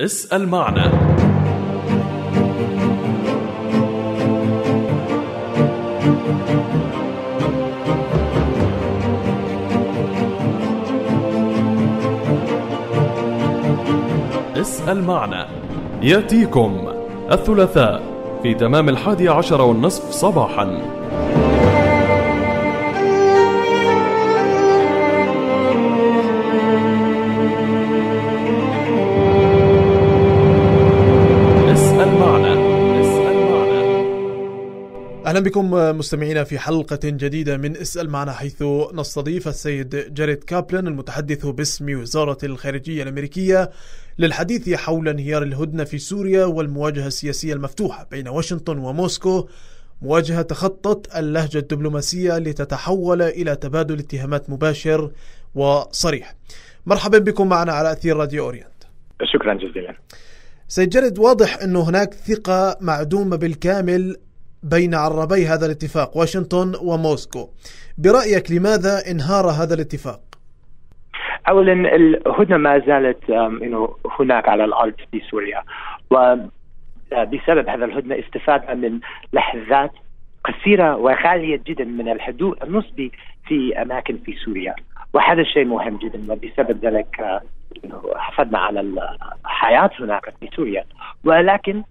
اسأل معنا. اسأل معنا. يأتيكم الثلاثاء في تمام الحادي عشر والنصف صباحا. أهلا بكم مستمعينا في حلقة جديدة من اسأل معنا حيث نستضيف السيد جاريد كابلن المتحدث باسم وزارة الخارجية الأمريكية للحديث حول انهيار الهدنة في سوريا والمواجهة السياسية المفتوحة بين واشنطن وموسكو مواجهة تخطت اللهجة الدبلوماسية لتتحول إلى تبادل اتهامات مباشر وصريح. مرحبا بكم معنا على أثير راديو أورينت. شكرا جزيلا سيد جرد واضح انه هناك ثقة معدومة بالكامل بين عربي هذا الاتفاق واشنطن وموسكو. برأيك لماذا انهار هذا الاتفاق؟ اولا الهدنة ما زالت هناك على الأرض في سوريا وبسبب هذا الهدنة استفادنا من لحظات قصيرة وخاليه جدا من الهدوء النسبي في أماكن في سوريا وهذا الشيء مهم جدا وبسبب ذلك حافظنا على الحياة هناك في سوريا ولكن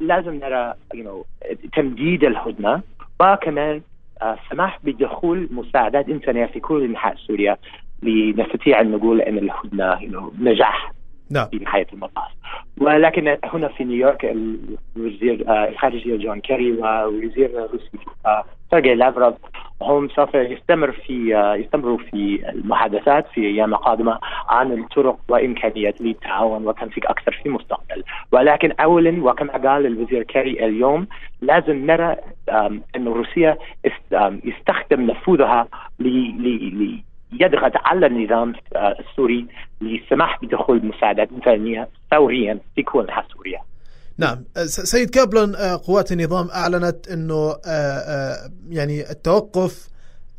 لازم نرى you know, تمديد الهدنة. وكمان آه، سماح بدخول مساعدات إنسانية في كل انحاء سوريا لنستطيع أن نقول أن الهدنة you know, نجاح نعم. في نهاية المطاف. ولكن هنا في نيويورك الوزير آه، الخارجيه جون كيري ووزير روسي آه، سيرجي لافروف هم سوف يستمر في آه، يستمروا في المحادثات في أيام القادمه عن الطرق وإمكانيات للتعاون والتنسيق أكثر في المستقبل. ولكن اولا وكما قال الوزير كيري اليوم لازم نرى أن روسيا يستخدم نفوذها ليضغط على النظام آه، السوري للسماح بدخول مساعدات إنسانية فوريا في كل سوريا. نعم. س- سيد كابلن آه، قوات النظام آه، آه، يعني التوقف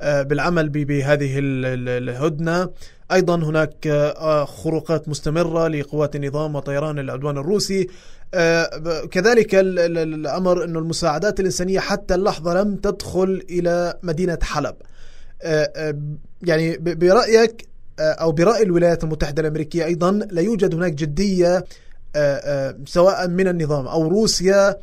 آه، بالعمل بهذه ال- ال- الهدنة. أيضا هناك آه، خروقات مستمرة لقوات النظام وطيران العدوان الروسي. آه، كذلك ال- ال- ال- الأمر إنه المساعدات الإنسانية حتى اللحظة لم تدخل إلى مدينة حلب. آه، آه، يعني ب- برأيك آه، أو برأي الولايات المتحدة الأمريكية أيضا لا يوجد هناك جدية آه، آه، سواء من النظام أو روسيا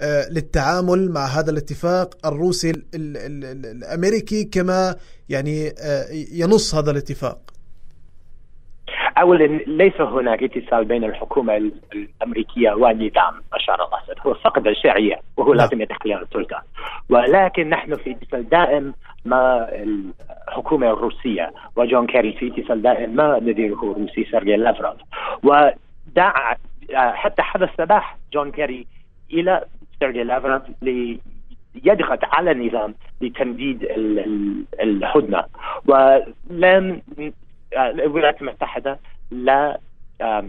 آه، للتعامل مع هذا الاتفاق الروسي ال- ال- ال- ال- الأمريكي كما يعني آه، ينص هذا الاتفاق. اولا ليس هناك اتصال بين الحكومة ال- الأمريكية ونظام بشار الأسد، هو فقد الشرعية وهو نعم. لازم يتخلى السلطة. ولكن نحن في اتصال دائم مع الحكومة الروسية وجون كيري في اتصال دائم مع نظيره الروسي سيرجي لافروف ودعا حتى هذا الصباح جون كيري إلى سيرجي لافروف ليضغط على النظام لتمديد ال- ال- الهدنه ولم الولايات المتحدة لا آه،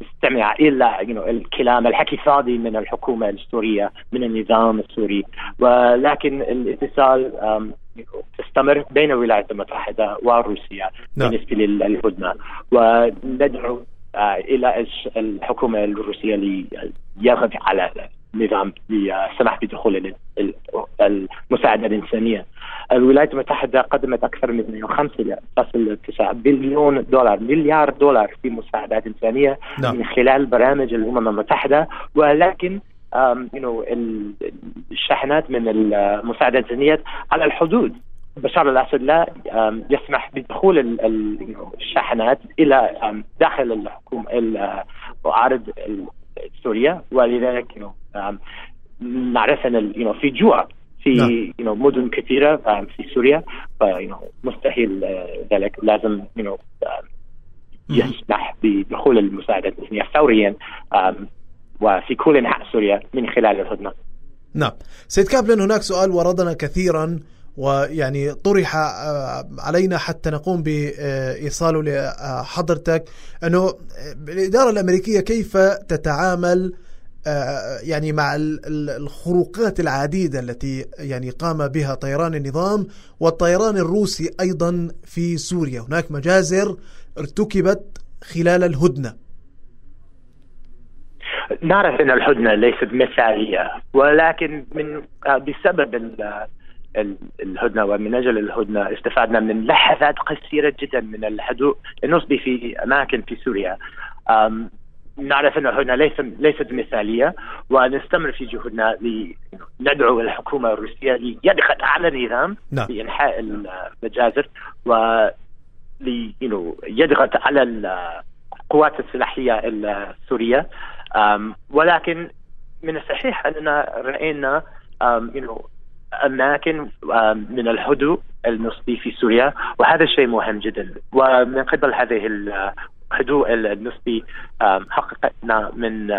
تستمع إلى you know, الكلام الحكي فاضي من الحكومة السورية من النظام السوري ولكن الاتصال تستمر بين الولايات المتحدة وروسيا نعم. بالنسبة للهدنة وندعو آه، إلى الحكومة الروسية ليضغط على النظام للسماح بدخول ال- ال- المساعدة الإنسانية. الولايات المتحدة قدمت أكثر من 5.9 بليون دولار مليار دولار في مساعدات إنسانية نعم. من خلال برامج الأمم المتحدة. ولكن الشاحنات من المساعدة الإنسانية على الحدود. بشار الأسد لا يسمح بدخول الشاحنات إلى آم، داخل الحكومة ال- معارض ال- سوريا ولذلك نعرف know, في جوع. في نعم. you know, مدن كثيرة آم، في سوريا ف you know, مستحيل آه، ذلك لازم you know, آم، يسمح بدخول المساعدة الإنسانية فوريا وفي كل انحاء سوريا من خلال الهدنة. نعم سيد كابلن هناك سؤال وردنا كثيرا ويعني طرح آه، علينا حتى نقوم بإيصاله لحضرتك أنه الإدارة الأمريكية كيف تتعامل آه، يعني مع ال- ال- الخروقات العديدة التي يعني قام بها طيران النظام والطيران الروسي أيضا في سوريا. هناك مجازر ارتكبت خلال الهدنة. نعرف أن الهدنة ليست مثالية ولكن من بسبب الهدنة ومن أجل الهدنة استفدنا من لحظات قصيرة جدا من الهدوء النصبي في أماكن في سوريا. نعرف أن الهدنه ليست ليست مثالية ونستمر في جهودنا لندعو الحكومة الروسية ليضغط على النظام نعم. لإنحاء المجازر و يضغط على القوات السلاحية السورية ولكن من الصحيح أننا رأينا أماكن من الهدوء النصبي في سوريا وهذا الشيء مهم جدا ومن قبل هذه الهدوء النصبي حققنا من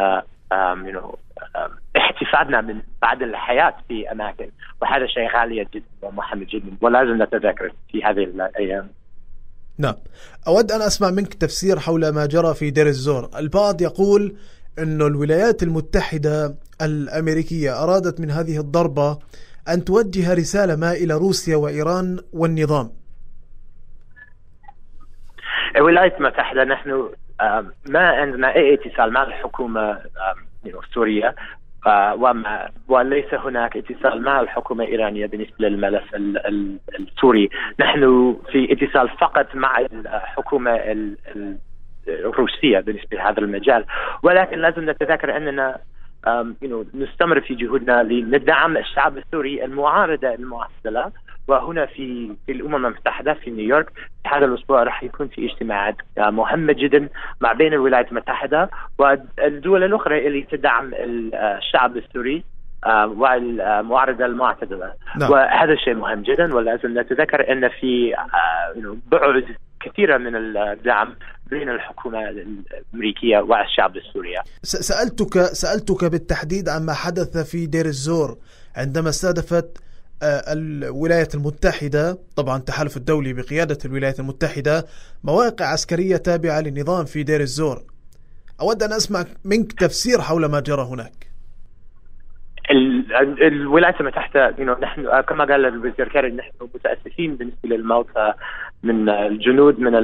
احتفادنا من بعد الحياة في أماكن. وهذا شيء غالي جدا ومهم جدا ولازم نتذكر في هذه الأيام. نعم. أود أن أسمع منك تفسير حول ما جرى في دير الزور. البعض يقول أن الولايات المتحدة الأمريكية أرادت من هذه الضربة أن توجه رسالة ما إلى روسيا وإيران والنظام. الولايات المتحدة نحن ما عندنا أي اتصال مع الحكومة السورية وما وليس هناك اتصال مع الحكومة الإيرانية بالنسبة للملف السوري. نحن في اتصال فقط مع الحكومة الروسية بالنسبة لهذا المجال. ولكن لازم نتذكر أننا نستمر في جهودنا لندعم الشعب السوري المعارضة المعسلة وهنا في في الأمم المتحدة في نيويورك هذا الأسبوع راح يكون في اجتماعات مهمة جدا مع بين الولايات المتحدة والدول الأخرى اللي تدعم الشعب السوري آه، والمعارضة المعتدلة نعم. وهذا الشيء مهم جدا ولازم نتذكر أن في آه، بعد كثيرة من الدعم بين الحكومة الأمريكية والشعب السوري. سألتك سألتك بالتحديد عما حدث في دير الزور عندما استهدفت آه، الولايات المتحدة طبعا التحالف الدولي بقيادة الولايات المتحدة مواقع عسكرية تابعة للنظام في دير الزور. أود أن أسمع منك تفسير حول ما جرى هناك. الولايات المتحدة نحن آه، كما قال الوزير كاري نحن متأسفين بالنسبة للموتى من الجنود من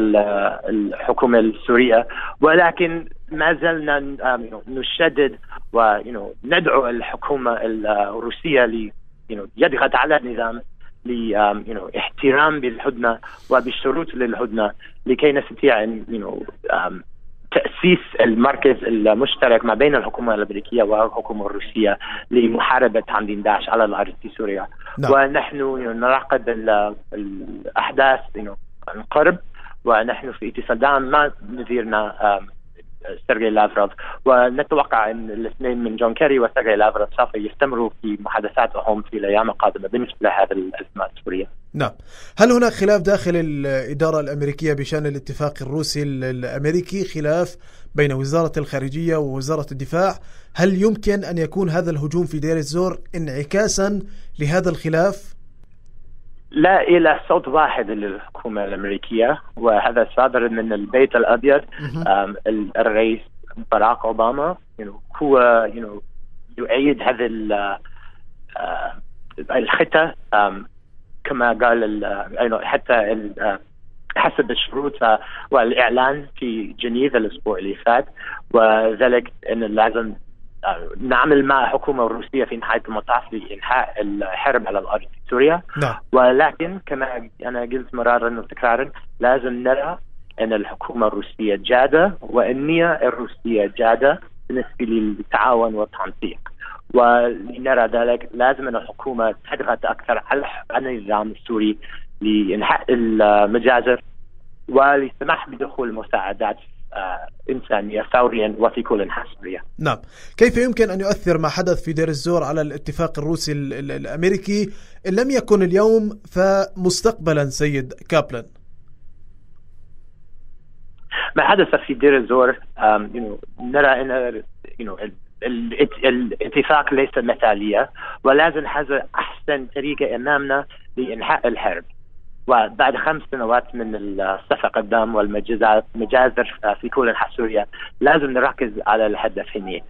الحكومة السورية. ولكن ما زلنا آه، نشدد وندعو الحكومة الروسية you know يضغط على النظام لاحترام um, بالهدنة وبالشروط للهدنة لكي نستطيع أن you know, um, تأسيس المركز المشترك ما بين الحكومة الأمريكية والحكومة الروسية لمحاربة تنظيم داعش على الأرض في سوريا نعم. ونحن نراقب الأحداث عن قرب ونحن في اتصال دائم مع نظيرنا um, سيرجي لافروف ونتوقع إن الاثنين من جون كيري وسيرجي لافروف سوف يستمروا في محادثاتهم في الأيام القادمة بالنسبة لهذه الأزمة السورية. نعم. هل هناك خلاف داخل الإدارة الأمريكية بشأن الاتفاق الروسي الأمريكي خلاف بين وزارة الخارجية ووزارة الدفاع؟ هل يمكن أن يكون هذا الهجوم في دير الزور انعكاسا لهذا الخلاف؟ لا إلى صوت واحد للحكومة الأمريكية وهذا صادر من البيت الأبيض الرئيس باراك أوباما. هو يؤيد هذا آه، الخطة كما قال حتى حسب الشروط والإعلان في جنيف الأسبوع اللي فات. وذلك إن لازم نعمل مع الحكومة الروسيه في نهاية المطاف لإنهاء الحرب على الأرض في سوريا. نعم. ولكن كما أنا قلت مرارا وتكرارا لازم نرى أن الحكومة الروسية جادة والنية الروسية جادة بالنسبة للتعاون والتنسيق. ولنرى ذلك لازم أن الحكومة تضغط أكثر على النظام السوري لإنهاء المجازر. وللسماح بدخول المساعدات آه، إنسانية فوريا وفي كل حسبية نعم. كيف يمكن أن يؤثر ما حدث في دير الزور على الاتفاق الروسي الأمريكي؟ إن لم يكن اليوم فمستقبلا سيد كابلن. ما حدث في دير الزور نرى أن الاتفاق ليس مثالية ولازم هذا أحسن طريقة أمامنا لإنهاء الحرب. وبعد خمس سنوات من الصفقة الدم والمجازر في كل سوريا لازم نركز على الهدف هنا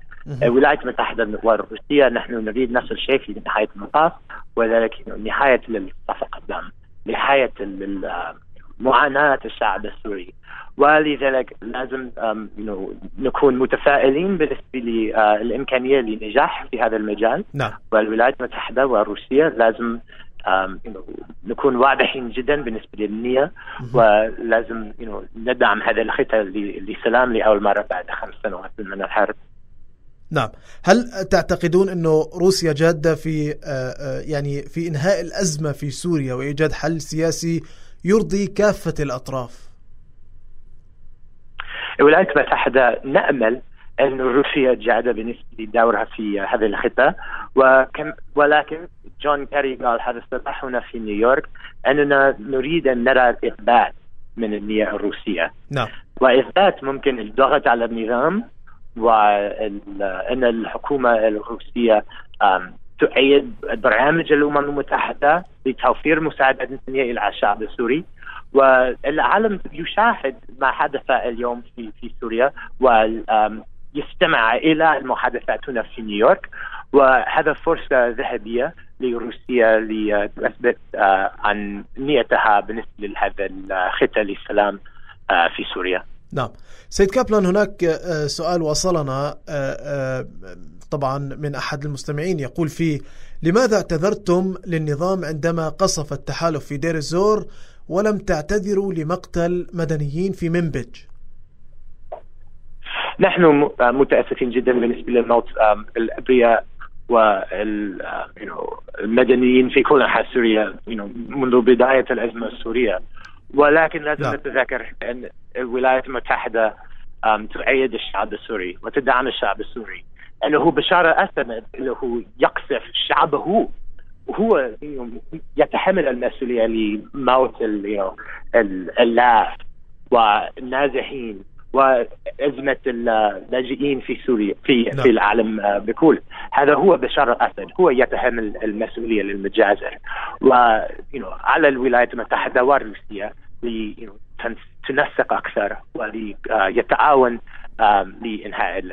الولايات المتحدة والروسية نحن نريد نفس الشيء في نهاية المطاف وذلك نهاية للصفقة الدم نهاية معاناة الشعب السوري. ولذلك لازم نكون متفائلين بالنسبة للإمكانية للنجاح في هذا المجال. نعم. والولايات المتحدة وروسيا لازم نكون واضحين جدا بالنسبة للنية ولازم ندعم هذا الخطة لسلام لأول مرة بعد خمس سنوات من الحرب. نعم، هل تعتقدون إنه روسيا جادة في يعني في إنهاء الأزمة في سوريا وإيجاد حل سياسي يرضي كافة الأطراف؟ الولايات المتحده نأمل أن روسيا جاده بالنسبة لدورها في هذه الخطة. وكم ولكن جون كاري قال هذا الصباح هنا في نيويورك أننا نريد أن نرى إثبات من النية الروسية. نعم. وإثبات ممكن الضغط على النظام وأن الحكومة الروسية تؤيد برامج الأمم المتحدة لتوفير مساعدة إنسانية إلى الشعب السوري. والعالم يشاهد ما حدث اليوم في في سوريا. يستمع إلى المحادثات هنا في نيويورك وهذا فرصة ذهبية لروسيا لتثبت آه، عن نيتها بالنسبة لهذا الخطه للسلام آه، في سوريا. نعم سيد كابلان هناك آه، سؤال وصلنا طبعا من أحد المستمعين يقول فيه لماذا اعتذرتم للنظام عندما قصف التحالف في دير الزور ولم تعتذروا لمقتل مدنيين في منبج؟ نحن متأسفين جدا بالنسبة للموت الأبرياء والمدنيين في كل أنحاء سوريا منذ بداية الأزمة السورية ولكن لازم لا. نعم. نتذكر أن الولايات المتحدة تؤيد الشعب السوري وتدعم الشعب السوري أنه بشار الاسد أنه يقصف شعبه هو يتحمل المسؤولية لموت الالاف والنازحين وازمه اللاجئين في سوريا في نعم. في العالم آه، بكل. هذا هو بشار الأسد هو يتحمل المسؤولية للمجازر. وعلى الولايات المتحدة وروسيا تنسق أكثر وليتعاون لإنهاء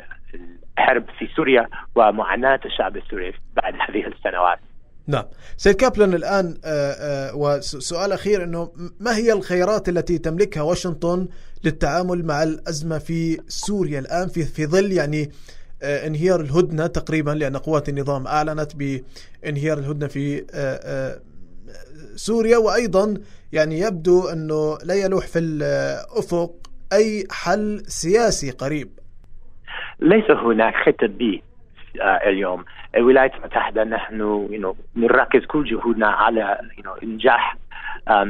الحرب في سوريا ومعاناة الشعب السوري بعد هذه السنوات. نعم. سيد كابلن الآن آه، آه، وسؤال أخير أنه ما هي الخيارات التي تملكها واشنطن للتعامل مع الأزمة في سوريا الآن في في ظل يعني آه، انهيار الهدنة تقريبا لأن قوات النظام أعلنت بانهيار الهدنة في سوريا. وأيضا يعني يبدو أنه لا يلوح في الأفق أي حل سياسي قريب. ليس هناك خطة بي اليوم. الولايات المتحدة نحن نركز كل جهودنا على إنجاح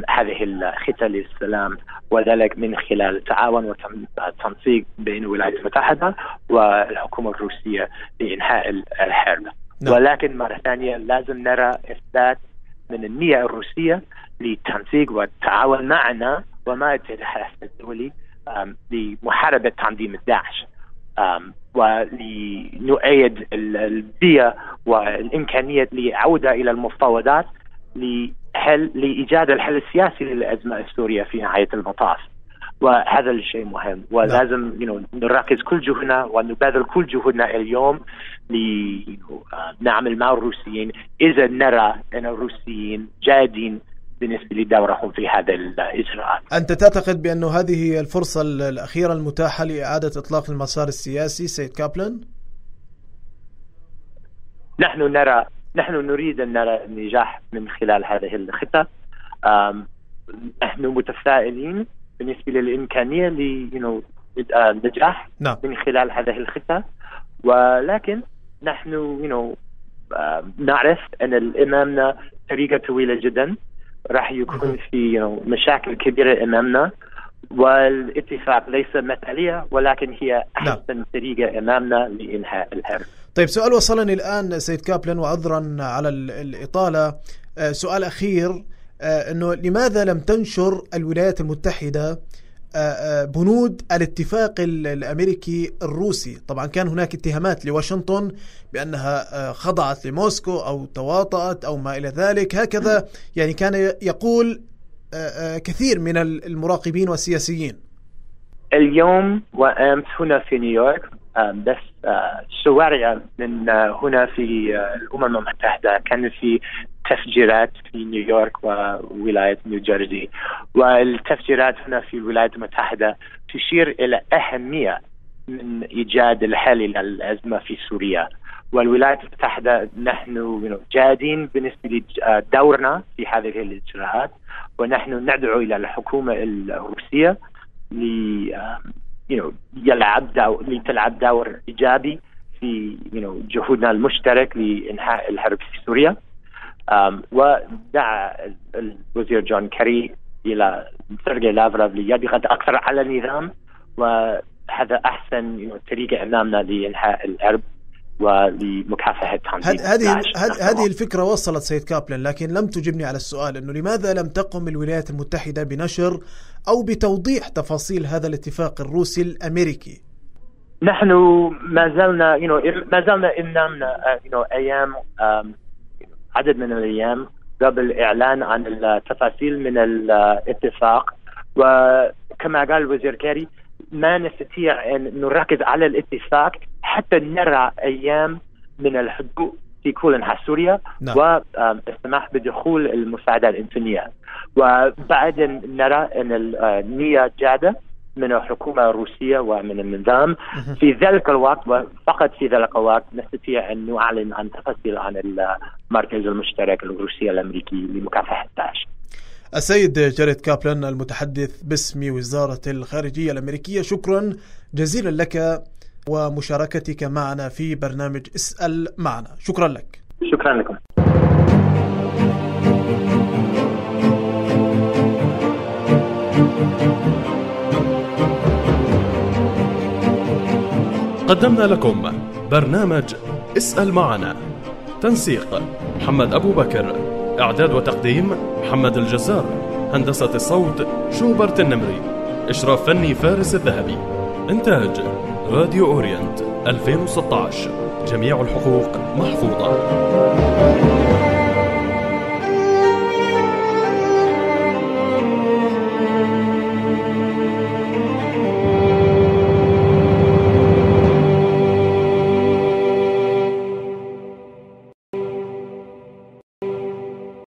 هذه الخطة للسلام وذلك من خلال التعاون والتنسيق بين الولايات المتحدة والحكومة الروسية لإنهاء الحرب نعم. ولكن مرة ثانية لازم نرى إثبات من النية الروسية للتنسيق والتعاون معنا ومع الاتحاد الدولي لمحاربة تنظيم الداعش ولنؤيد البيئة والإمكانية لعودة إلى المفاوضات لحل لإيجاد الحل السياسي للأزمة السورية في نهاية المطاف وهذا الشيء مهم ولازم نعم. نركز كل جهدنا ونبذل كل جهودنا اليوم لنعمل مع الروسيين إذا نرى أن الروسيين جادين بالنسبة لدورهم في هذا الإجراءات أنت تعتقد بأن هذه هي الفرصة الأخيرة المتاحة لإعادة إطلاق المسار السياسي سيد كابلن؟ نحن نرى نحن نريد أن نرى النجاح من خلال هذه الخطة نحن متفائلين بالنسبة للإمكانية للنجاح نعم. من خلال هذه الخطة. ولكن نحن you know, نعرف أن أمامنا طريقة طويلة جدا. راح يكون في مشاكل كبيرة إمامنا. والاتفاق ليس مثالية ولكن هي نعم. احسن نعم. طريقه أمامنا لانهاء الحرب. طيب سؤال وصلني الآن سيد كابلن وعذرا على الإطالة آه، سؤال أخير آه، إنه لماذا لم تنشر الولايات المتحدة آه، بنود الاتفاق الأمريكي الروسي طبعا كان هناك اتهامات لواشنطن بأنها خضعت لموسكو أو تواطأت أو ما إلى ذلك هكذا يعني كان يقول كثير من المراقبين والسياسيين. اليوم وأمس هنا في نيويورك بس شوارع من هنا في الأمم المتحدة. كان في تفجيرات في نيويورك وولاية نيوجيرسي والتفجيرات هنا في الولايات المتحدة تشير إلى أهمية من إيجاد الحل إلى الأزمة في سوريا. والولايات المتحدة نحن جادين بالنسبة لدورنا في هذه الإجراءات ونحن ندعو ل you know, يلعب لتلعب دور إيجابي في جهودنا المشترك لإنهاء الحرب في سوريا. ودعا الوزير جون كيري إلى سيرجي لافروف ليضغط أكثر على النظام وهذا you know, طريقة امامنا لإنهاء الحرب. ولمكافحة تنظيم هذه هذه الفكرة وصلت سيد كابلن لكن لم تجبني على السؤال إنه لماذا لم تقم الولايات المتحدة بنشر أو بتوضيح تفاصيل هذا الاتفاق الروسي الأمريكي؟ نحن ما زلنا you know, ما زلنا امامنا you know, أيام um, عدد من الأيام قبل إعلان عن التفاصيل من الاتفاق وكما قال الوزير كاري ما نستطيع أن نركز على الاتفاق حتى نرى أيام من الهدوء في كل سوريا نعم. والسماح بدخول المساعدات الإنسانية. وبعدين نرى أن النيه جادة من الحكومة الروسية ومن النظام في ذلك الوقت وفقط في ذلك الوقت نستطيع أن نعلن عن تفاصيل عن المركز المشترك الروسي الأمريكي لمكافحة داعش. السيد جاريد كابلن المتحدث باسم وزارة الخارجية الأمريكية شكرا جزيلا لك ومشاركتك معنا في برنامج اسأل معنا. شكرا لك. شكرا لكم. قدمنا لكم برنامج اسأل معنا. تنسيق محمد أبو بكر. إعداد وتقديم محمد الجزار هندسة الصوت شوبرت النمري إشراف فني فارس الذهبي إنتاج راديو أورينت 2016 جميع الحقوق محفوظة.